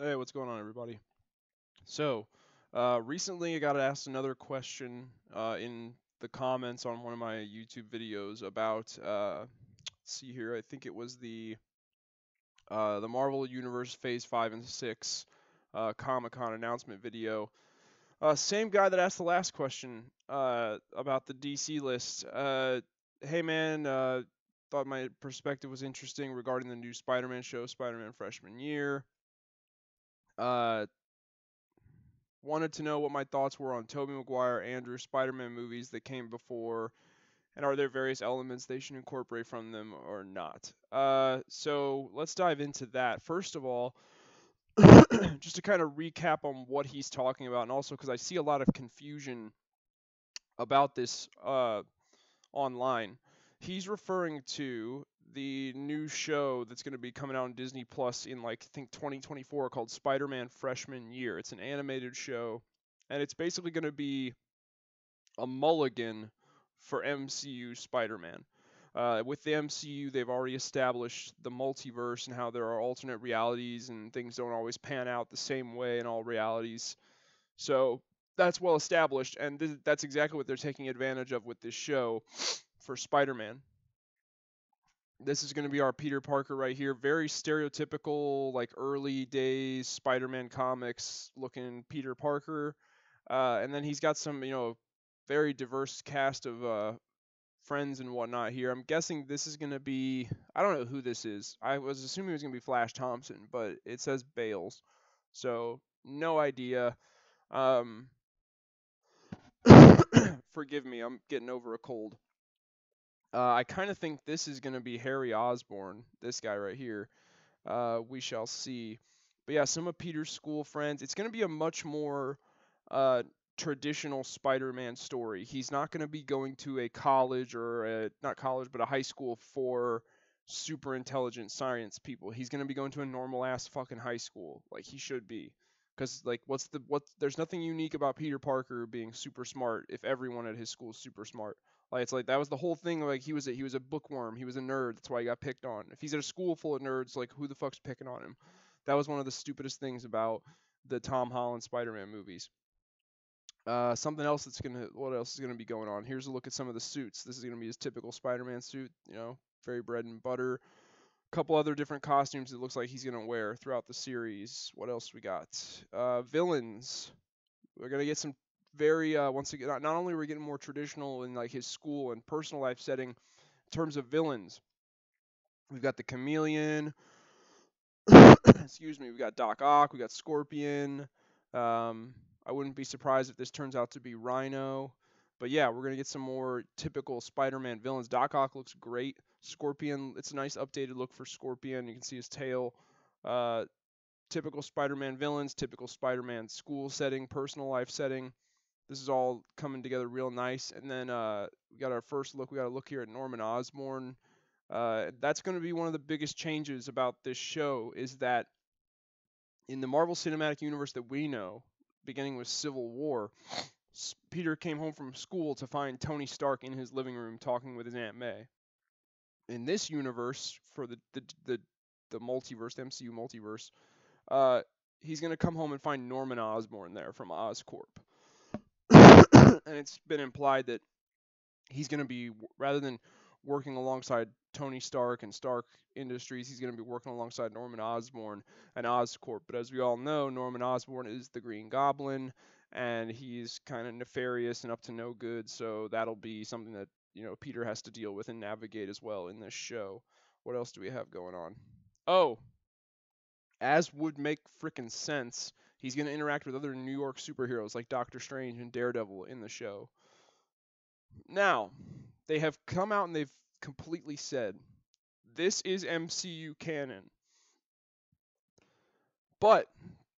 Hey, what's going on, everybody? So, uh, recently I got asked another question uh, in the comments on one of my YouTube videos about, uh, let's see here, I think it was the uh, the Marvel Universe Phase 5 and 6 uh, Comic Con announcement video. Uh, same guy that asked the last question about the DC list. Hey man, thought my perspective was interesting regarding the new Spider-Man show, Spider-Man Freshman Year. Uh, wanted to know what my thoughts were on Tobey Maguire, Andrew Spider-Man movies that came before, and are there various elements they should incorporate from them or not? Uh, so let's dive into that. First of all, just to kind of recap on what he's talking about, and also because I see a lot of confusion about this uh, online. He's referring to the new show that's going to be coming out on Disney Plus in like I think 2024 called Spider-Man Freshman Year. It's an animated show and it's basically going to be a mulligan for MCU Spider-Man. Uh, with the MCU, they've already established the multiverse and how there are alternate realities and things don't always pan out the same way in all realities. So that's well established, and th- that's exactly what they're taking advantage of with this show for Spider-Man this is going to be our Peter Parker right here. Very stereotypical, like early days Spider-Man comics looking Peter Parker. Uh, and then he's got some, you know, very diverse cast of uh, friends and whatnot here. I'm guessing this is going to be, I don't know who this is. I was assuming it was going to be Flash Thompson, but it says Bales. So, no idea. Um, forgive me, I'm getting over a cold. Uh, I kind of think this is going to be Harry Osborn, this guy right here. Uh, we shall see. But yeah, some of Peter's school friends. It's going to be a much more uh, traditional Spider-Man story. He's not going to be going to a college or a, not college, but a high school for super intelligent science people. He's going to be going to a normal ass fucking high school, like he should be. Because like, what's the what? There's nothing unique about Peter Parker being super smart if everyone at his school is super smart. Like it's like that was the whole thing. Like he was a, he was a bookworm. He was a nerd. That's why he got picked on. If he's at a school full of nerds, like who the fuck's picking on him? That was one of the stupidest things about the Tom Holland Spider-Man movies. Uh, something else that's gonna what else is gonna be going on? Here's a look at some of the suits. This is gonna be his typical Spider-Man suit. You know, very bread and butter. A couple other different costumes it looks like he's gonna wear throughout the series. What else we got? Uh, villains. We're gonna get some very uh, once again not, only are we getting more traditional in like his school and personal life setting in terms of villains we've got the chameleon excuse me we've got doc ock we got scorpion um, i wouldn't be surprised if this turns out to be rhino but yeah we're going to get some more typical spider-man villains. Doc ock looks great. Scorpion it's a nice updated look for scorpion. You can see his tail uh, typical spider-man villains typical spider-man school setting personal life setting this is all coming together real nice. And then uh, we got our first look. We got a look here at Norman Osborn. Uh, that's going to be one of the biggest changes about this show is that in the Marvel Cinematic Universe that we know, beginning with Civil War, Peter came home from school to find Tony Stark in his living room talking with his Aunt May. In this universe, for the the the, the multiverse, the MCU multiverse, uh, he's gonna come home and find Norman Osborn there from Oscorp and it's been implied that he's going to be rather than working alongside Tony Stark and Stark Industries, he's going to be working alongside Norman Osborn and Oscorp. But as we all know, Norman Osborn is the Green Goblin, and he's kind of nefarious and up to no good. So that'll be something that you know Peter has to deal with and navigate as well in this show. What else do we have going on? Oh, as would make freaking sense, He's going to interact with other New York superheroes like Doctor Strange and Daredevil in the show. Now, they have come out and they've completely said this is MCU canon. But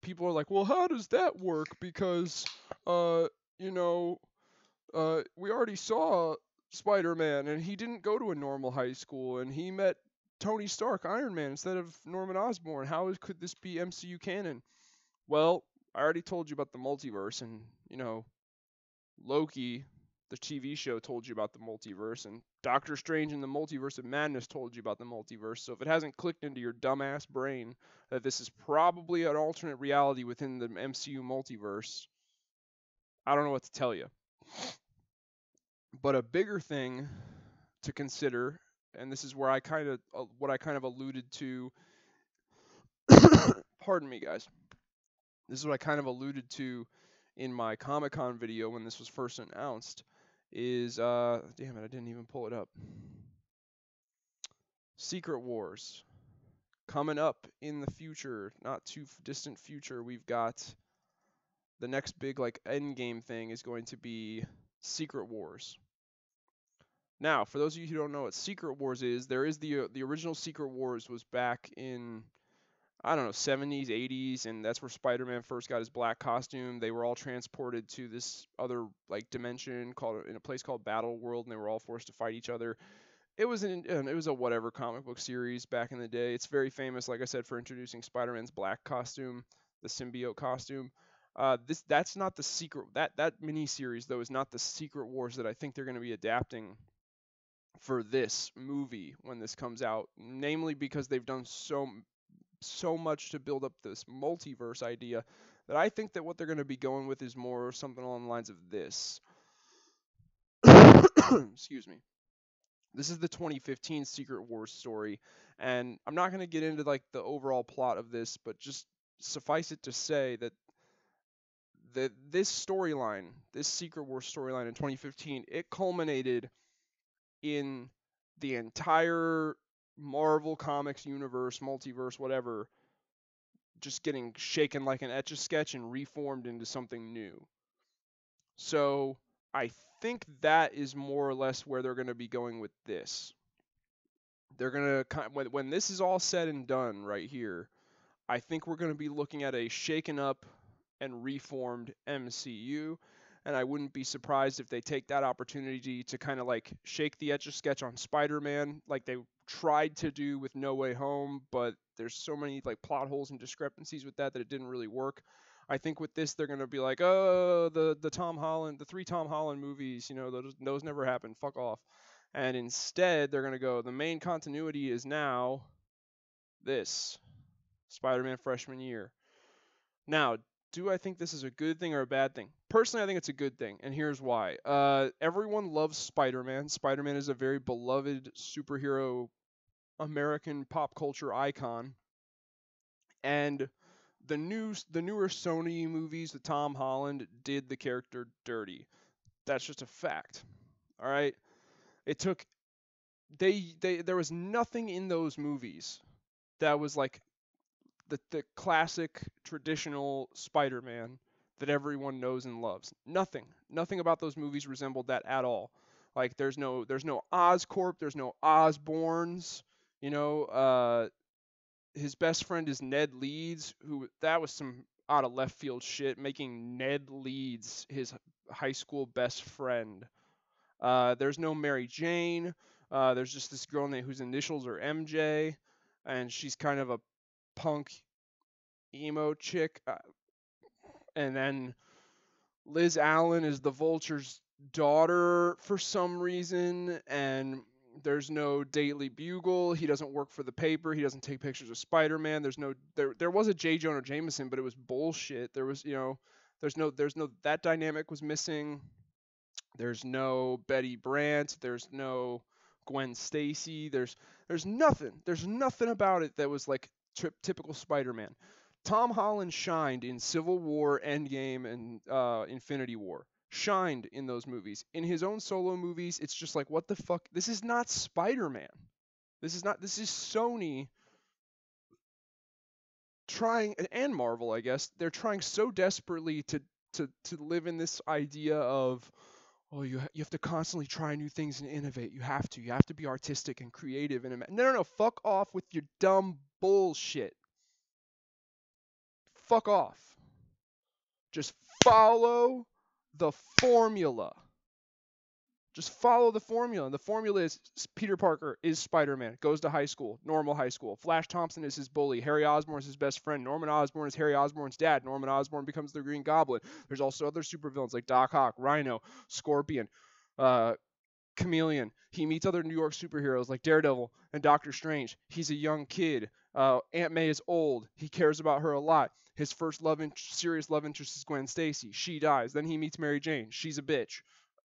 people are like, well, how does that work? Because, uh, you know, uh, we already saw Spider Man and he didn't go to a normal high school and he met Tony Stark, Iron Man, instead of Norman Osborn. How could this be MCU canon? Well, I already told you about the multiverse, and you know, Loki the TV show told you about the multiverse, and Doctor Strange in the Multiverse of Madness told you about the multiverse. So if it hasn't clicked into your dumbass brain that this is probably an alternate reality within the MCU multiverse, I don't know what to tell you. But a bigger thing to consider, and this is where I kind of uh, what I kind of alluded to. pardon me, guys. This is what I kind of alluded to in my Comic Con video when this was first announced is uh damn it, I didn't even pull it up. Secret Wars coming up in the future, not too distant future. We've got the next big like end game thing is going to be Secret Wars. Now, for those of you who don't know what Secret Wars is, there is the uh, the original Secret Wars was back in I don't know, 70s, 80s, and that's where Spider-Man first got his black costume. They were all transported to this other like dimension called in a place called Battle World, and they were all forced to fight each other. It was an it was a whatever comic book series back in the day. It's very famous, like I said, for introducing Spider-Man's black costume, the symbiote costume. Uh, this that's not the secret that that mini series though is not the Secret Wars that I think they're going to be adapting for this movie when this comes out. Namely because they've done so so much to build up this multiverse idea that I think that what they're going to be going with is more something along the lines of this. Excuse me. This is the 2015 Secret Wars story, and I'm not going to get into like the overall plot of this, but just suffice it to say that that this storyline, this Secret Wars storyline in 2015, it culminated in the entire Marvel Comics universe, multiverse, whatever, just getting shaken like an etch a sketch and reformed into something new. So I think that is more or less where they're going to be going with this. They're going to when when this is all said and done right here, I think we're going to be looking at a shaken up and reformed MCU and I wouldn't be surprised if they take that opportunity to kind of like shake the etch a sketch on Spider-Man, like they tried to do with No Way Home, but there's so many like plot holes and discrepancies with that that it didn't really work. I think with this they're gonna be like, oh, the the Tom Holland, the three Tom Holland movies, you know, those those never happened. Fuck off. And instead they're gonna go, the main continuity is now this Spider-Man freshman year. Now, do I think this is a good thing or a bad thing? Personally, I think it's a good thing, and here's why. Uh, everyone loves Spider-Man. Spider-Man is a very beloved superhero, American pop culture icon, and the new the newer Sony movies, the Tom Holland did the character dirty. That's just a fact. All right. It took they they there was nothing in those movies that was like the, the classic traditional Spider-Man that everyone knows and loves. Nothing, nothing about those movies resembled that at all. Like there's no there's no Oscorp, there's no Osborns. You know, uh, his best friend is Ned Leeds, who that was some out of left field shit, making Ned Leeds his high school best friend. Uh, there's no Mary Jane. Uh, there's just this girl named whose initials are MJ, and she's kind of a punk emo chick. Uh, and then Liz Allan is the Vulture's daughter for some reason, and there's no Daily Bugle. He doesn't work for the paper. He doesn't take pictures of Spider-Man. There's no there. There was a J. Jonah Jameson, but it was bullshit. There was you know, there's no there's no that dynamic was missing. There's no Betty Brant. There's no Gwen Stacy. There's there's nothing. There's nothing about it that was like tri- typical Spider-Man. Tom Holland shined in Civil War, Endgame, and uh, Infinity War. Shined in those movies. In his own solo movies, it's just like, what the fuck? This is not Spider-Man. This is not. This is Sony trying, and Marvel, I guess. They're trying so desperately to to to live in this idea of oh you you have to constantly try new things and innovate you have to you have to be artistic and creative and no no no fuck off with your dumb bullshit fuck off just follow the formula just follow the formula. And the formula is Peter Parker is Spider-Man, goes to high school, normal high school. Flash Thompson is his bully. Harry Osborn is his best friend. Norman Osborn is Harry Osborn's dad. Norman Osborn becomes the Green Goblin. There's also other supervillains like Doc Ock, Rhino, Scorpion. Uh, Chameleon. He meets other New York superheroes like Daredevil and Doctor Strange. He's a young kid. Uh, Aunt May is old. He cares about her a lot. His first love in- serious love interest is Gwen Stacy. She dies. Then he meets Mary Jane. She's a bitch.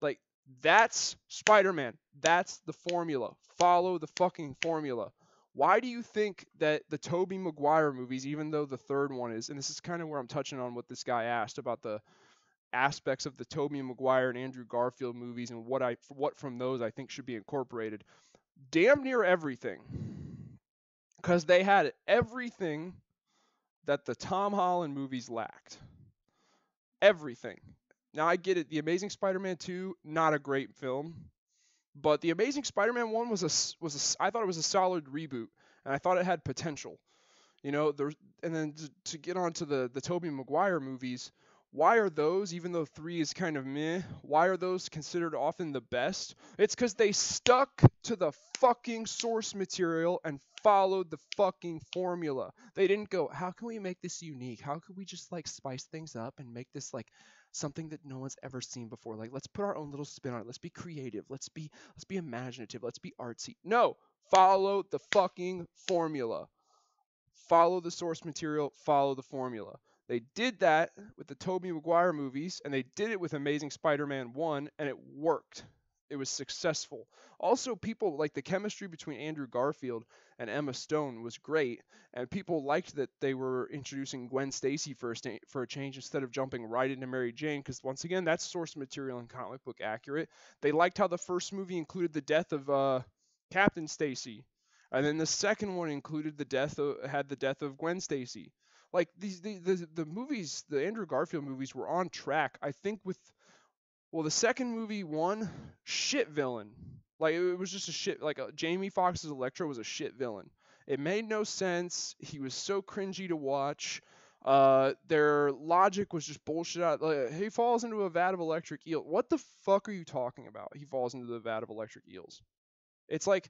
Like that's Spider-Man. That's the formula. Follow the fucking formula. Why do you think that the Tobey Maguire movies, even though the third one is, and this is kind of where I'm touching on what this guy asked about the aspects of the Tobey Maguire and Andrew Garfield movies and what I what from those I think should be incorporated. Damn near everything. Cuz they had everything that the Tom Holland movies lacked. Everything. Now I get it. The Amazing Spider-Man 2 not a great film, but the Amazing Spider-Man 1 was a was a I thought it was a solid reboot and I thought it had potential. You know, there's and then to, to get on to the the Tobey Maguire movies, why are those, even though three is kind of meh, why are those considered often the best? It's because they stuck to the fucking source material and followed the fucking formula. They didn't go, how can we make this unique? How could we just like spice things up and make this like something that no one's ever seen before? Like let's put our own little spin on it. Let's be creative. Let's be let's be imaginative. Let's be artsy. No, follow the fucking formula. Follow the source material, follow the formula. They did that with the Tobey Maguire movies, and they did it with Amazing Spider-Man 1, and it worked. It was successful. Also, people like the chemistry between Andrew Garfield and Emma Stone was great, and people liked that they were introducing Gwen Stacy for a, for a change instead of jumping right into Mary Jane, because once again, that's source material and comic book accurate. They liked how the first movie included the death of uh, Captain Stacy, and then the second one included the death of, had the death of Gwen Stacy like these the, the the movies the andrew garfield movies were on track i think with well the second movie one shit villain like it was just a shit like uh, jamie foxx's electro was a shit villain it made no sense he was so cringy to watch uh, their logic was just bullshit. Out. Like, he falls into a vat of electric eel. What the fuck are you talking about? He falls into the vat of electric eels. It's like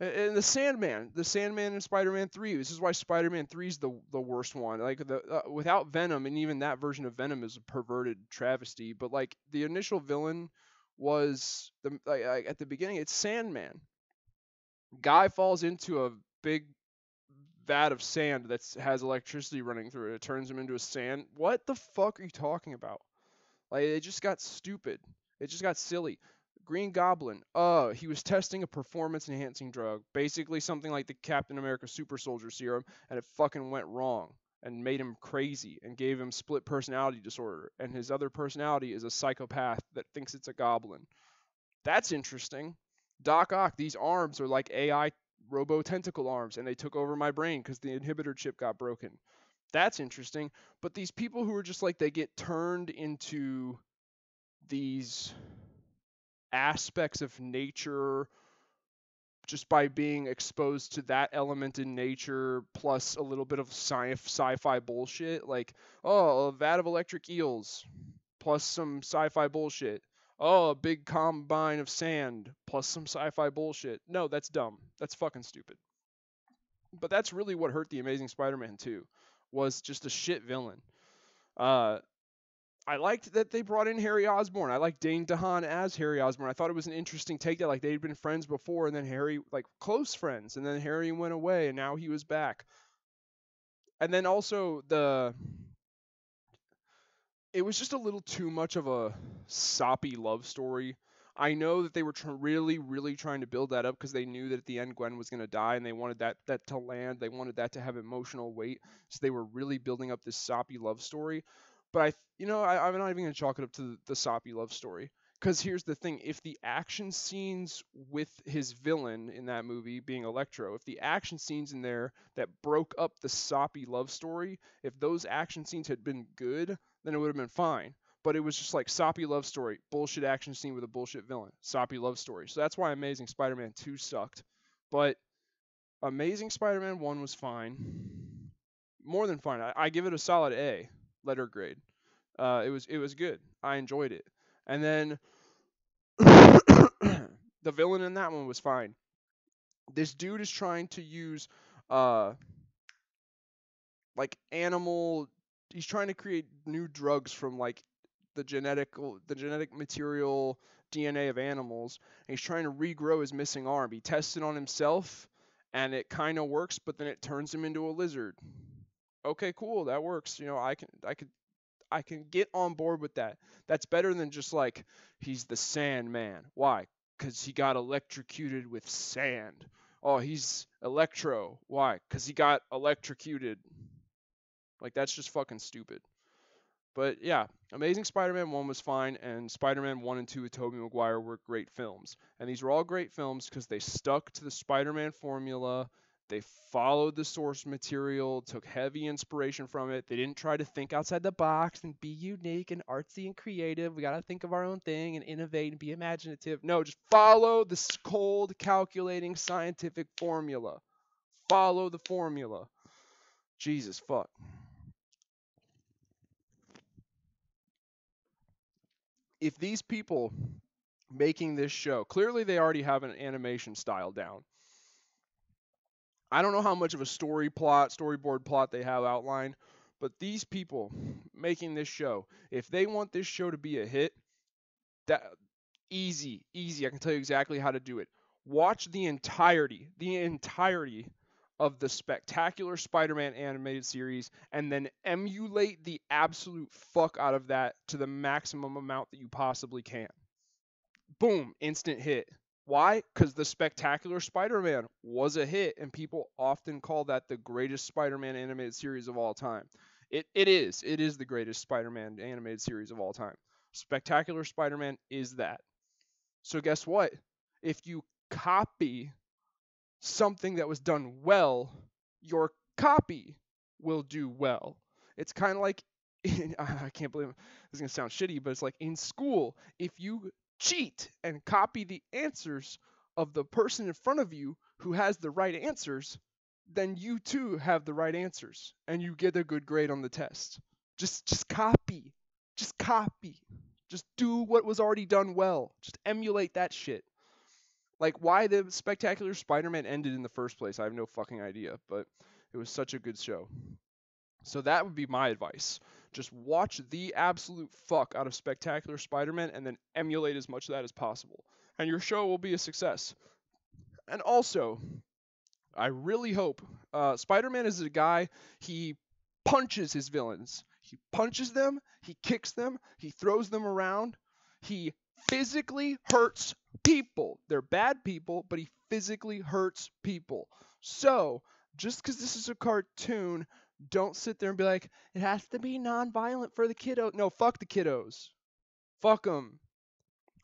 and the Sandman, the Sandman in Spider-Man 3. This is why Spider-Man 3 is the the worst one. Like the uh, without Venom, and even that version of Venom is a perverted travesty. But like the initial villain was the like, at the beginning, it's Sandman. Guy falls into a big vat of sand that has electricity running through it. It turns him into a sand. What the fuck are you talking about? Like it just got stupid. It just got silly. Green Goblin. Uh, he was testing a performance enhancing drug, basically something like the Captain America Super Soldier Serum, and it fucking went wrong and made him crazy and gave him split personality disorder. And his other personality is a psychopath that thinks it's a goblin. That's interesting. Doc Ock, these arms are like AI robo tentacle arms, and they took over my brain because the inhibitor chip got broken. That's interesting. But these people who are just like they get turned into these aspects of nature just by being exposed to that element in nature plus a little bit of sci- sci-fi bullshit like oh a vat of electric eels plus some sci-fi bullshit. Oh a big combine of sand plus some sci-fi bullshit. No that's dumb. That's fucking stupid. But that's really what hurt the amazing spider-man 2 was just a shit villain. Uh I liked that they brought in Harry Osborn. I liked Dane DeHaan as Harry Osborn. I thought it was an interesting take that like they'd been friends before and then Harry like close friends and then Harry went away and now he was back. And then also the it was just a little too much of a soppy love story. I know that they were tr- really, really trying to build that up because they knew that at the end Gwen was going to die, and they wanted that that to land. They wanted that to have emotional weight, so they were really building up this soppy love story. But I, you know, I, am not even gonna chalk it up to the, the soppy love story. Because here's the thing: if the action scenes with his villain in that movie being Electro, if the action scenes in there that broke up the soppy love story, if those action scenes had been good, then it would have been fine. But it was just like soppy love story, bullshit action scene with a bullshit villain, soppy love story. So that's why Amazing Spider-Man 2 sucked. But Amazing Spider-Man 1 was fine, more than fine. I, I give it a solid A letter grade. Uh, it was it was good. I enjoyed it. And then the villain in that one was fine. This dude is trying to use uh like animal he's trying to create new drugs from like the genetic the genetic material DNA of animals, and he's trying to regrow his missing arm. He tests it on himself, and it kind of works, but then it turns him into a lizard. Okay, cool, that works. You know, I can I could I can get on board with that. That's better than just like he's the Sandman. Why? Because he got electrocuted with sand. Oh, he's Electro. Why? Because he got electrocuted. Like that's just fucking stupid. But yeah, Amazing Spider-Man 1 was fine, and Spider-Man 1 and 2 with Tobey Maguire were great films. And these were all great films because they stuck to the Spider-Man formula. They followed the source material, took heavy inspiration from it. They didn't try to think outside the box and be unique and artsy and creative. We got to think of our own thing and innovate and be imaginative. No, just follow this cold, calculating, scientific formula. Follow the formula. Jesus fuck. if these people making this show, clearly they already have an animation style down. I don't know how much of a story plot, storyboard plot they have outlined, but these people making this show, if they want this show to be a hit, that easy, easy. I can tell you exactly how to do it. Watch the entirety, the entirety of the spectacular Spider-Man animated series and then emulate the absolute fuck out of that to the maximum amount that you possibly can. Boom, instant hit. Why? Because the spectacular Spider-Man was a hit, and people often call that the greatest Spider-Man animated series of all time. It it is. It is the greatest Spider-Man animated series of all time. Spectacular Spider-Man is that. So guess what? If you copy something that was done well, your copy will do well. It's kind of like I can't believe this is gonna sound shitty, but it's like in school, if you cheat and copy the answers of the person in front of you who has the right answers, then you too have the right answers and you get a good grade on the test. Just just copy. Just copy. Just do what was already done well. Just emulate that shit. Like why the Spectacular Spider-Man ended in the first place, I have no fucking idea, but it was such a good show. So that would be my advice. Just watch the absolute fuck out of Spectacular Spider-Man and then emulate as much of that as possible. And your show will be a success. And also, I really hope uh, Spider-Man is a guy, he punches his villains. He punches them, he kicks them, he throws them around, he physically hurts people. They're bad people, but he physically hurts people. So, just because this is a cartoon, don't sit there and be like, it has to be non-violent for the kiddo. No, fuck the kiddos. Fuck them.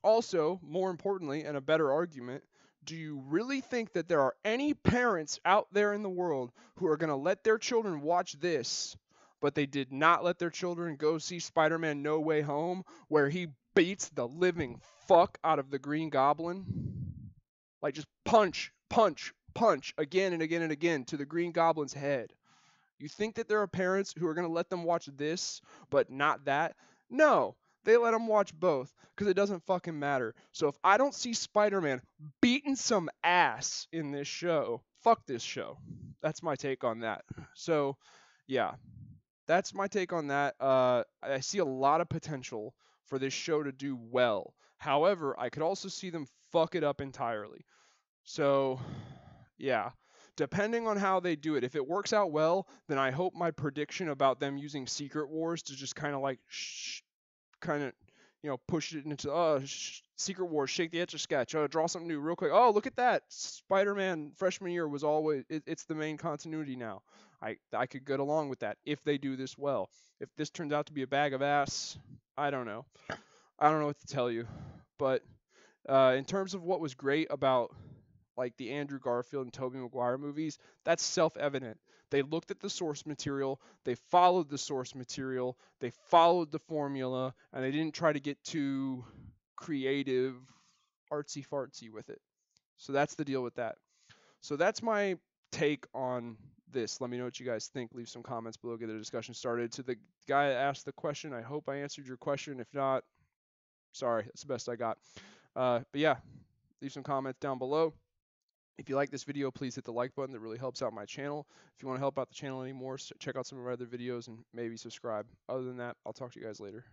Also, more importantly, and a better argument, do you really think that there are any parents out there in the world who are going to let their children watch this, but they did not let their children go see Spider Man No Way Home, where he beats the living fuck out of the Green Goblin. Like just punch, punch, punch again and again and again to the Green Goblin's head. You think that there are parents who are going to let them watch this, but not that? No, they let them watch both because it doesn't fucking matter. So if I don't see Spider Man beating some ass in this show, fuck this show. That's my take on that. So, yeah, that's my take on that. Uh, I see a lot of potential for this show to do well. However, I could also see them fuck it up entirely. So, yeah, depending on how they do it. If it works out well, then I hope my prediction about them using Secret Wars to just kind of like sh- kind of you know push it into uh sh- Secret Wars, shake the etch a sketch, uh, draw something new real quick. Oh, look at that! Spider-Man freshman year was always it, it's the main continuity now. I I could get along with that if they do this well. If this turns out to be a bag of ass, I don't know. I don't know what to tell you. But uh, in terms of what was great about like the Andrew Garfield and Tobey Maguire movies, that's self-evident. They looked at the source material, they followed the source material, they followed the formula, and they didn't try to get too creative, artsy fartsy with it. So that's the deal with that. So that's my take on this. Let me know what you guys think. Leave some comments below, get the discussion started. To the guy that asked the question, I hope I answered your question. If not, sorry, that's the best I got. Uh, but yeah, leave some comments down below. If you like this video, please hit the like button. That really helps out my channel. If you want to help out the channel anymore, check out some of my other videos and maybe subscribe. Other than that, I'll talk to you guys later.